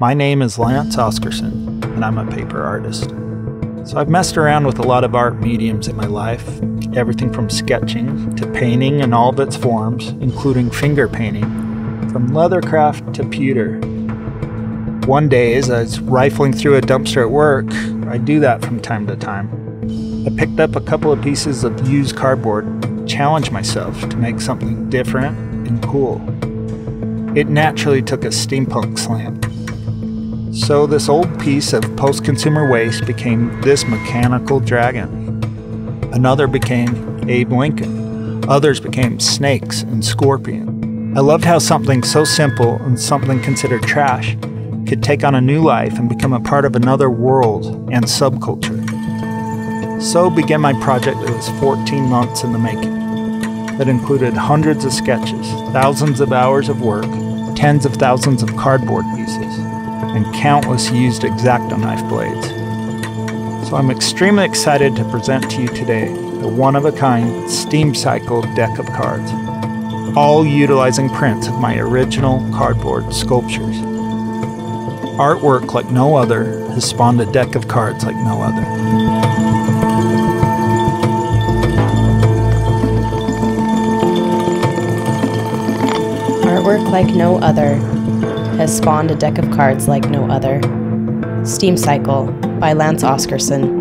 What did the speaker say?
My name is Lance Oscarson, and I'm a paper artist. So I've messed around with a lot of art mediums in my life, everything from sketching to painting in all of its forms, including finger painting, from leathercraft to pewter. One day, as I was rifling through a dumpster at work, I do that from time to time. I picked up a couple of pieces of used cardboard, challenged myself to make something different and cool. It naturally took a steampunk slant. So, this old piece of post consumer waste became this mechanical dragon. Another became Abe Lincoln. Others became snakes and scorpion. I loved how something so simple and something considered trash could take on a new life and become a part of another world and subculture. So began my project that was 14 months in the making, that included hundreds of sketches, thousands of hours of work, tens of thousands of cardboard pieces, and countless used X-Acto knife blades. So I'm extremely excited to present to you today the one-of-a-kind steam-cycled deck of cards, all utilizing prints of my original cardboard sculptures. Artwork like no other has spawned a deck of cards like no other. Artwork like no other has spawned a deck of cards like no other. Steam Cycle by Lance Oscarson.